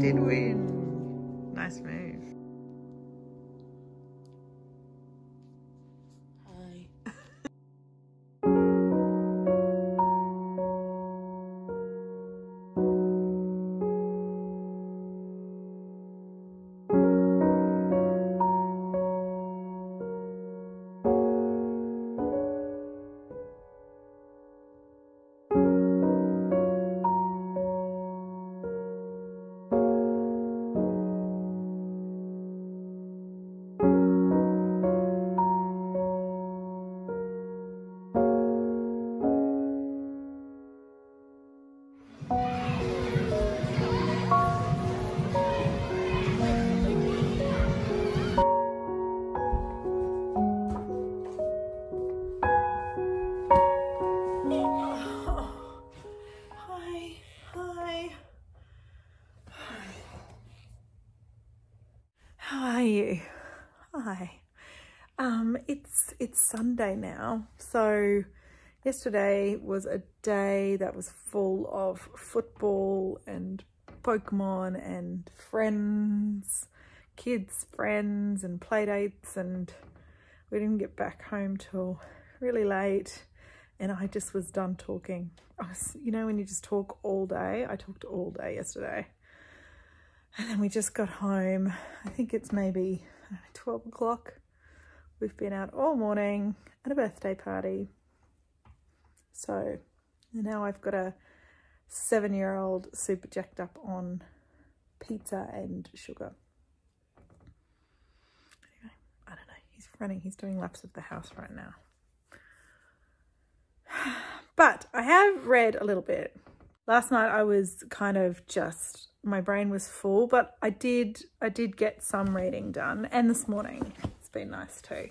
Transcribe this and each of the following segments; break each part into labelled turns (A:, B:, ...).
A: did win. Nice move. Sunday now, so yesterday was a day that was full of football and Pokemon and friends, kids' friends and playdates, and we didn't get back home till really late, and I just was done talking. I was, you know, when you just talk all day. I talked all day yesterday, and then we just got home. I think it's maybe twelve o'clock We've been out all morning at a birthday party. So now I've got a seven year old super jacked up on pizza and sugar. Anyway, I don't know. He's running, he's doing laps of the house right now. But I have read a little bit. Last night I was kind of just my brain was full, but I did I did get some reading done and this morning been nice too.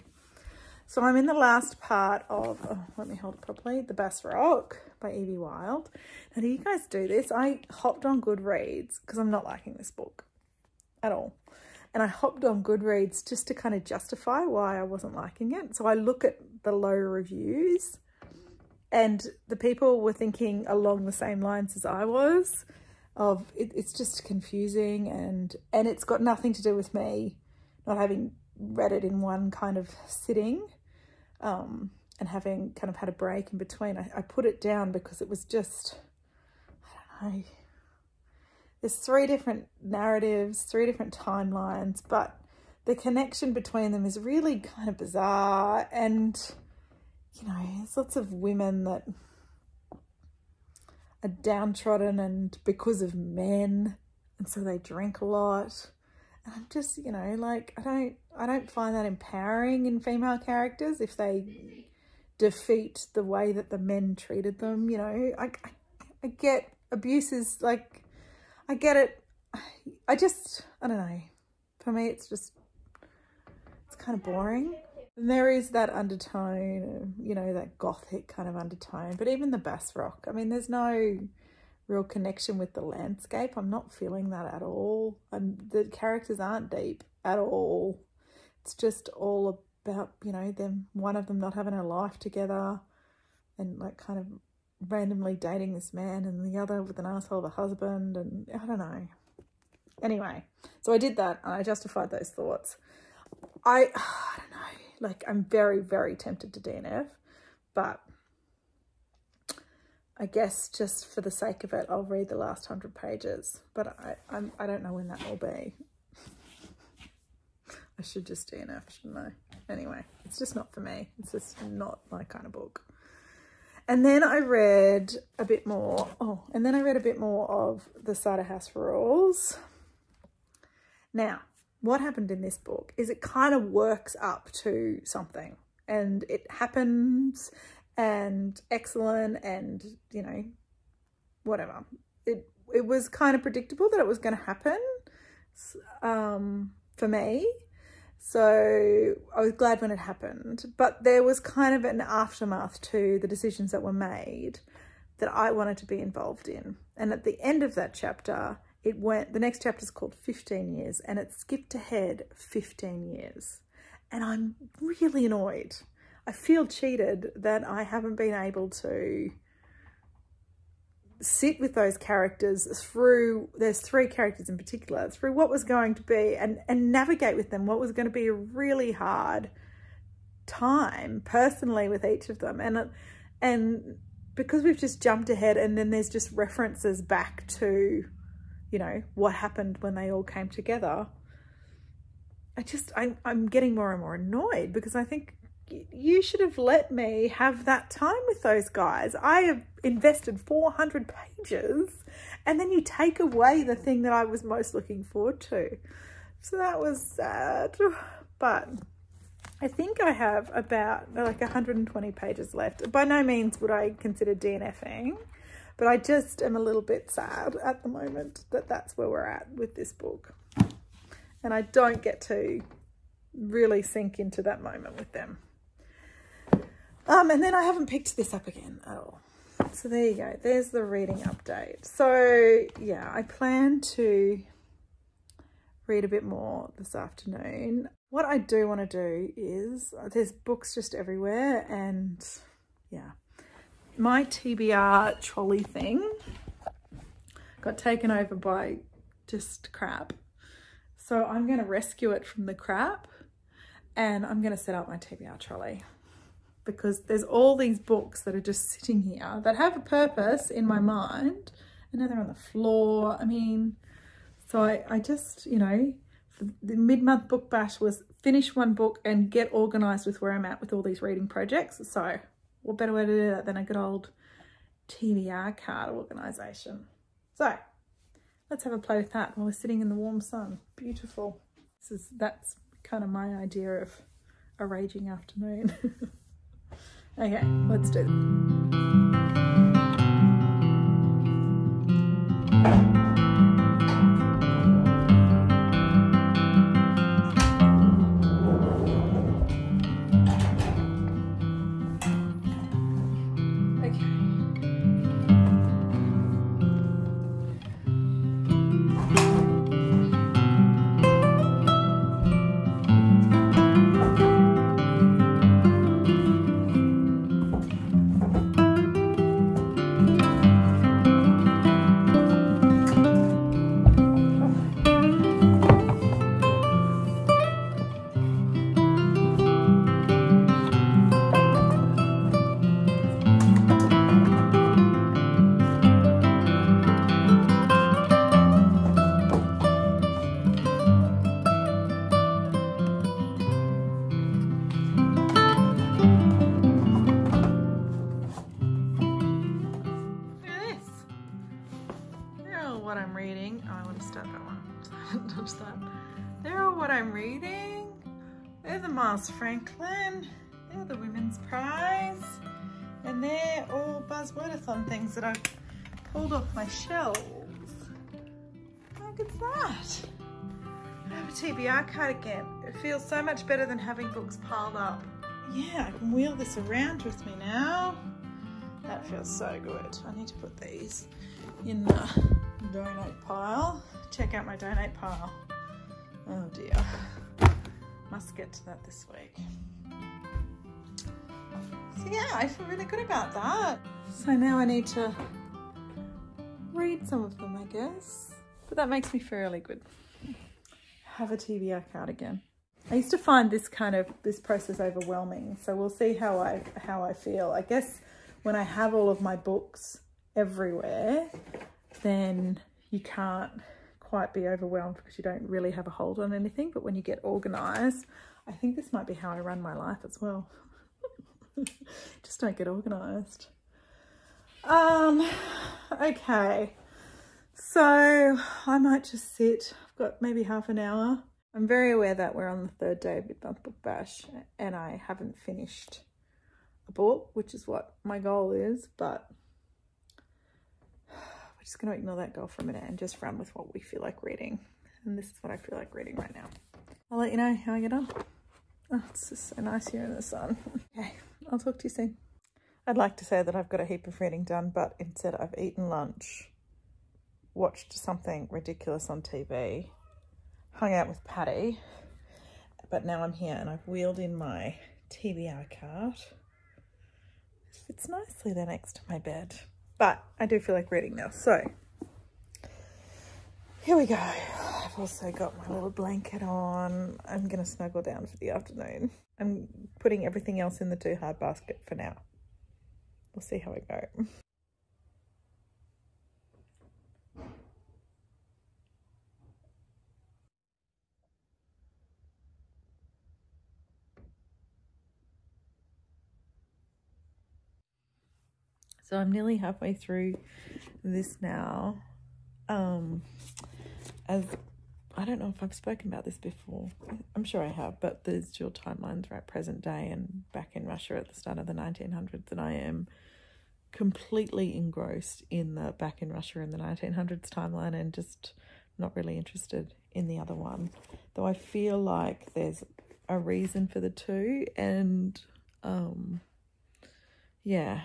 A: So I'm in the last part of, oh, let me hold it properly, The Bass Rock by Evie Wyld. Now, do you guys do this? I hopped on Goodreads because I'm not liking this book at all. And I hopped on Goodreads just to kind of justify why I wasn't liking it. So I look at the low reviews and the people were thinking along the same lines as I was of it, it's just confusing and and it's got nothing to do with me not having read it in one kind of sitting um, and having kind of had a break in between, I, I put it down because it was just, I don't know, there's three different narratives, three different timelines, but the connection between them is really kind of bizarre. And, you know, there's lots of women that are downtrodden and because of men, and so they drink a lot. I'm just, you know, like I don't I don't find that empowering in female characters if they defeat the way that the men treated them, you know. I, I, I get abuses, like, I get it. I just, I don't know. For me, it's just, it's kind of boring. And there is that undertone, you know, that gothic kind of undertone. But even the bass rock, I mean, there's no real connection with the landscape. I'm not feeling that at all. And the characters aren't deep at all. It's just all about, you know, them, one of them not having a life together and like kind of randomly dating this man and the other with an asshole of a husband and I don't know. Anyway, so I did that and I justified those thoughts. I, I don't know, like I'm very, very tempted to DNF, but I guess just for the sake of it, I'll read the last hundred pages, but I, I'm, I don't know when that will be. I should just DNF, shouldn't I? Anyway, it's just not for me. It's just not my kind of book. And then I read a bit more. Oh, and then I read a bit more of the Cider House Rules. Now, what happened in this book is it kind of works up to something and it happens and excellent and, you know, whatever. It, it was kind of predictable that it was going to happen um, for me so I was glad when it happened, but there was kind of an aftermath to the decisions that were made that I wanted to be involved in. And at the end of that chapter, it went, the next chapter is called 15 years and it skipped ahead 15 years. And I'm really annoyed. I feel cheated that I haven't been able to sit with those characters through there's three characters in particular through what was going to be and and navigate with them what was going to be a really hard time personally with each of them. And and because we've just jumped ahead and then there's just references back to you know what happened when they all came together I just I, I'm getting more and more annoyed because I think you should have let me have that time with those guys. I have invested 400 pages and then you take away the thing that I was most looking forward to. So that was sad. But I think I have about like 120 pages left. By no means would I consider DNFing, but I just am a little bit sad at the moment that that's where we're at with this book. And I don't get to really sink into that moment with them. Um, and then I haven't picked this up again at all. So there you go. There's the reading update. So yeah, I plan to read a bit more this afternoon. what I do want to do is there's books just everywhere and yeah my TBR trolley thing got taken over by just crap so I'm going to rescue it from the crap and I'm going to set up my TBR trolley because there's all these books that are just sitting here that have a purpose in my mind and now they're on the floor. I mean, so I, I just, you know, the mid-month book bash was finish one book and get organized with where I'm at with all these reading projects. So what better way to do that than a good old TBR cart organization. So let's have a play with that while we're sitting in the warm sun. Beautiful. This is, that's kind of my idea of a raging afternoon. okay, let's do it. All Buzzwordathon things that I've pulled off my shelves. How good's that? I have a TBR cart again. It feels so much better than having books piled up. Yeah, I can wheel this around with me now. That feels so good. I need to put these in the donate pile. Check out my donate pile. Oh dear. Must get to that this week. So yeah, I feel really good about that. So now I need to read some of them, I guess. But that makes me feel really good. Have a TBR cart again. I used to find this kind of, this process overwhelming. So we'll see how I, how I feel. I guess when I have all of my books everywhere, then you can't quite be overwhelmed because you don't really have a hold on anything. But when you get organized, I think this might be how I run my life as well. just don't get organized. Um, okay. So I might just sit. I've got maybe half an hour. I'm very aware that we're on the third day of Month Book Bash and I haven't finished a book, which is what my goal is, but we're just going to ignore that goal for a minute and just run with what we feel like reading. And this is what I feel like reading right now. I'll let you know how I get on. Oh, it's just so nice here in the sun. okay, I'll talk to you soon. I'd like to say that I've got a heap of reading done, but instead I've eaten lunch, watched something ridiculous on TV, hung out with Patty, but now I'm here and I've wheeled in my TBR cart. It fits nicely there next to my bed. But I do feel like reading now. So here we go. I've also got my little blanket on. I'm going to snuggle down for the afternoon. I'm putting everything else in the too hard basket for now. We'll see how I go. So I'm nearly halfway through this now. Um, as I don't know if I've spoken about this before. I'm sure I have, but there's dual timelines right present day and back in Russia at the start of the 1900s, and I am completely engrossed in the back in Russia in the 1900s timeline and just not really interested in the other one. Though I feel like there's a reason for the two, and um, yeah,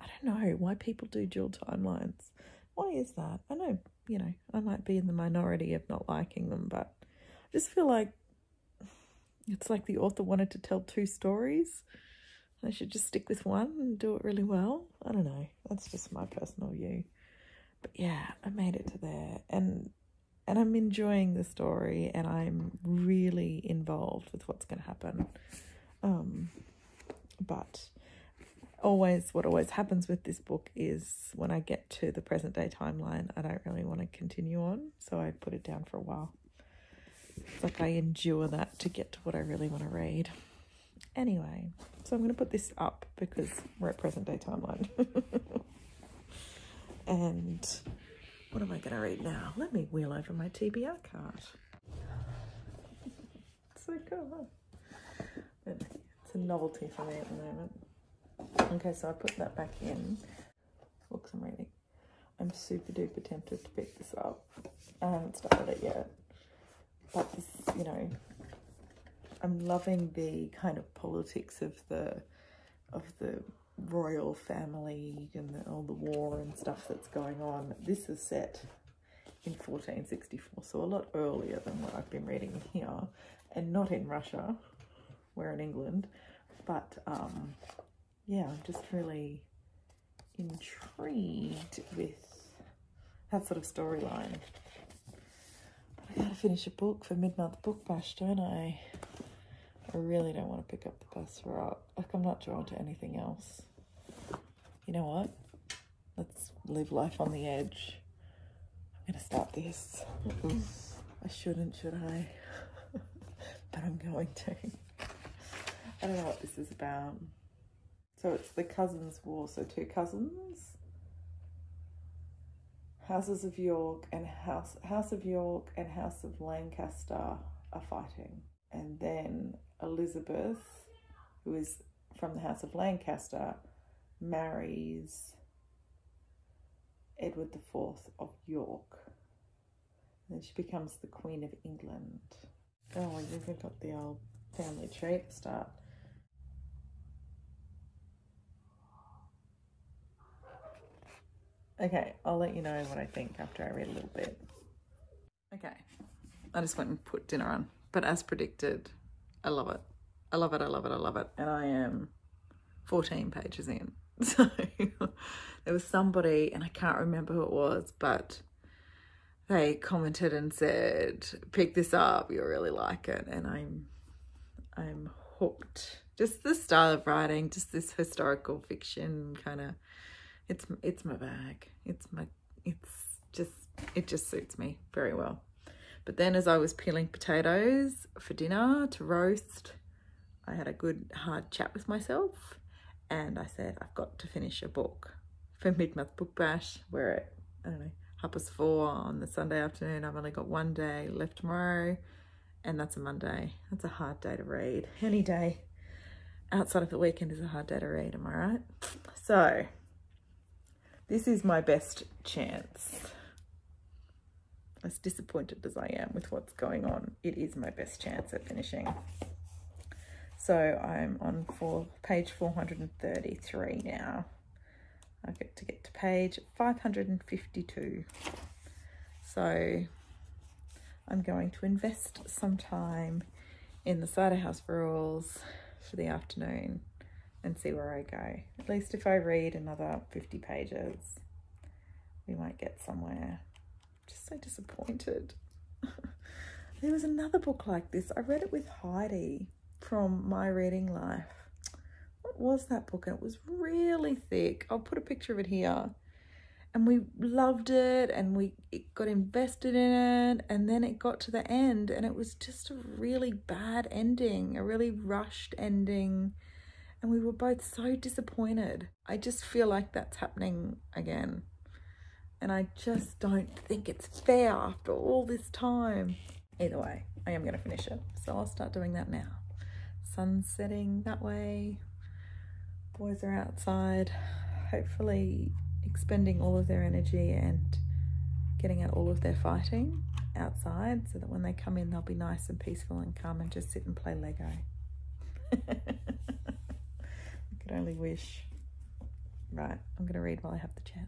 A: I don't know why people do dual timelines. Why is that? I know, you know, I might be in the minority of not liking them, but I just feel like it's like the author wanted to tell two stories. I should just stick with one and do it really well. I don't know. That's just my personal view. But yeah, I made it to there and and I'm enjoying the story and I'm really involved with what's going to happen. Um, but always, what always happens with this book is when I get to the present day timeline, I don't really want to continue on, so I put it down for a while. It's like I endure that to get to what I really want to read. Anyway, so I'm going to put this up because we're at present day timeline. and what am I going to read now? Let me wheel over my TBR cart. so cool. It's a novelty for me at the moment. Okay, so I put that back in. Books I'm reading. I'm super duper tempted to pick this up. I haven't started it yet. But this, you know, I'm loving the kind of politics of the of the royal family and the, all the war and stuff that's going on. This is set in 1464, so a lot earlier than what I've been reading here, and not in Russia, we're in England, but um, yeah, I'm just really intrigued with that sort of storyline. I gotta finish a book for mid-month book bash, don't I? I really don't want to pick up the Bass Rock. Like I'm not drawn to anything else. You know what? Let's live life on the edge. I'm gonna start this. I shouldn't, should I? but I'm going to. I don't know what this is about. So it's the cousins' war. So two cousins, houses of York and house House of York and House of Lancaster are fighting, and then Elizabeth, who is from the House of Lancaster, marries Edward IV of York. And then she becomes the Queen of England. Oh, even got the old family tree at the start. Okay, I'll let you know what I think after I read a little bit. Okay, I just went and put dinner on, but as predicted, I love it. I love it, I love it, I love it. And I am 14 pages in. So there was somebody, and I can't remember who it was, but they commented and said, pick this up, you'll really like it. And I'm, I'm hooked. Just the style of writing, just this historical fiction kind of it's it's my bag. It's my it's just it just suits me very well. But then as I was peeling potatoes for dinner to roast, I had a good hard chat with myself and I said, I've got to finish a book for mid-month book bash. We're at, I don't know, half past four on the Sunday afternoon. I've only got one day left tomorrow and that's a Monday. That's a hard day to read. Any day outside of the weekend is a hard day to read, am I right? So this is my best chance. As disappointed as I am with what's going on, it is my best chance at finishing. So I'm on for page 433 now. I get to get to page 552. So I'm going to invest some time in the Cider House Rules for the afternoon and see where I go. At least if I read another 50 pages, we might get somewhere. Just so disappointed. there was another book like this. I read it with Heidi from My Reading Life. What was that book? It was really thick. I'll put a picture of it here. And we loved it and we got invested in it. And then it got to the end and it was just a really bad ending, a really rushed ending and we were both so disappointed. I just feel like that's happening again. And I just don't think it's fair after all this time. Either way, I am going to finish it. So I'll start doing that now. Sun's setting that way. Boys are outside, hopefully expending all of their energy and getting out all of their fighting outside so that when they come in, they'll be nice and peaceful and calm and just sit and play Lego. could only wish. Right, I'm going to read while I have the chat.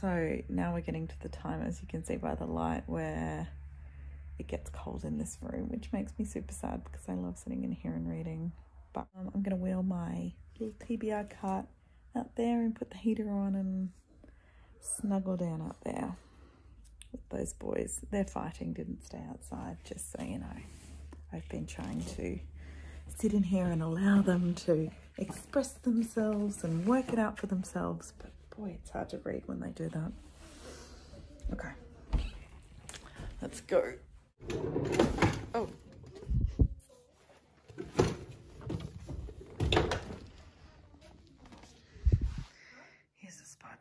A: So now we're getting to the time, as you can see by the light, where it gets cold in this room, which makes me super sad because I love sitting in here and reading. But um, I'm going to wheel my little TBR cart out there and put the heater on and snuggle down out there with those boys. Their fighting didn't stay outside, just so you know. I've been trying to sit in here and allow them to express themselves and work it out for themselves. But boy, it's hard to read when they do that. Okay, let's go. Oh. Here's a spot.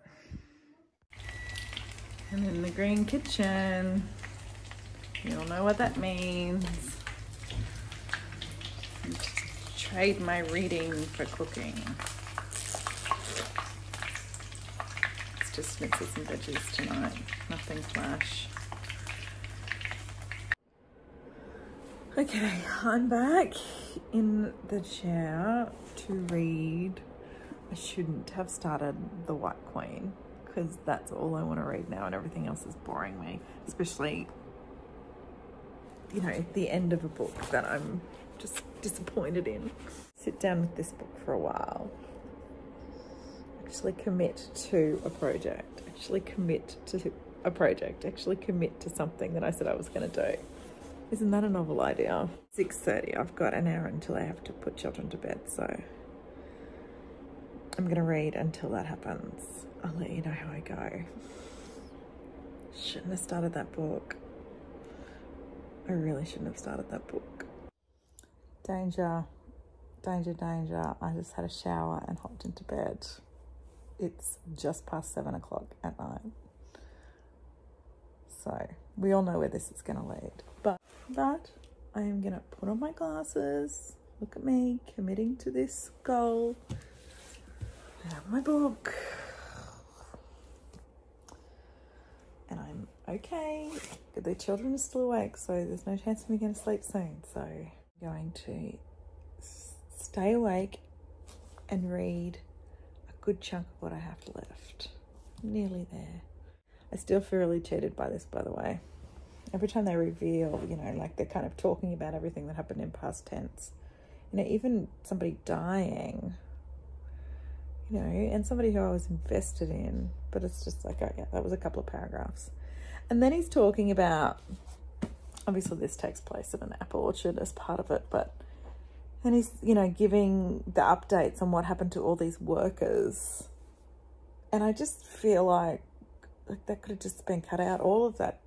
A: And in the green kitchen. You'll know what that means. Trade my reading for cooking. It's just schnitzels and veggies tonight. Nothing flash. Okay, I'm back in the chair to read. I shouldn't have started The White Queen because that's all I want to read now and everything else is boring me, especially, you know, the end of a book that I'm just disappointed in. Sit down with this book for a while. Actually commit to a project. Actually commit to a project. Actually commit to something that I said I was going to do. Isn't that a novel idea? 6.30, I've got an hour until I have to put children to bed, so I'm gonna read until that happens. I'll let you know how I go. Shouldn't have started that book. I really shouldn't have started that book. Danger, danger, danger. I just had a shower and hopped into bed. It's just past seven o'clock at night. So we all know where this is gonna lead. But, but I am gonna put on my glasses, look at me, committing to this goal, I have my book, and I'm okay. The children are still awake, so there's no chance of me going to sleep soon. So going to stay awake and read a good chunk of what I have left. nearly there. I still feel really cheated by this, by the way every time they reveal, you know, like they're kind of talking about everything that happened in past tense. You know, even somebody dying, you know, and somebody who I was invested in, but it's just like, oh yeah, that was a couple of paragraphs. And then he's talking about, obviously this takes place at an apple orchard as part of it, but, and he's, you know, giving the updates on what happened to all these workers. And I just feel like, like that could have just been cut out. All of that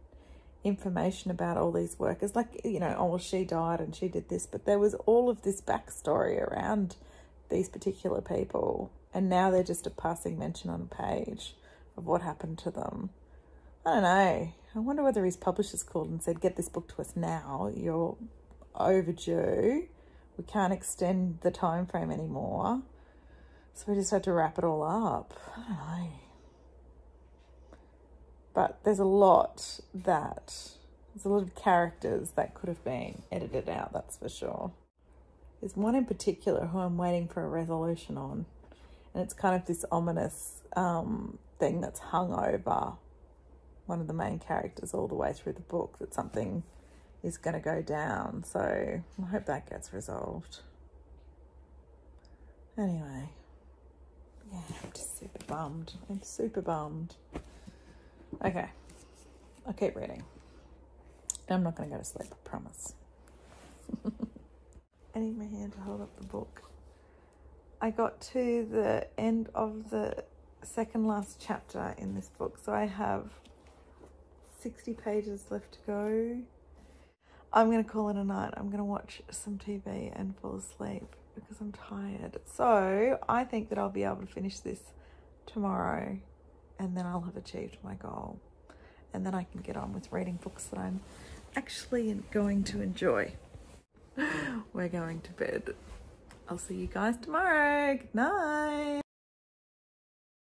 A: information about all these workers. Like, you know, oh, she died and she did this, but there was all of this backstory around these particular people. And now they're just a passing mention on a page of what happened to them. I don't know. I wonder whether his publishers called and said, get this book to us now. You're overdue. We can't extend the time frame anymore. So we just had to wrap it all up. I don't know but there's a lot that there's a lot of characters that could have been edited out that's for sure there's one in particular who i'm waiting for a resolution on and it's kind of this ominous um, thing that's hung over one of the main characters all the way through the book that something is going to go down so i hope that gets resolved anyway yeah i'm just super bummed i'm super bummed Okay. I'll keep reading. I'm not going to go to sleep, I promise. I need my hand to hold up the book. I got to the end of the second last chapter in this book, so I have 60 pages left to go. I'm going to call it a night. I'm going to watch some TV and fall asleep because I'm tired. So I think that I'll be able to finish this tomorrow and then I'll have achieved my goal. And then I can get on with reading books that I'm actually going to enjoy. We're going to bed. I'll see you guys tomorrow. Good night.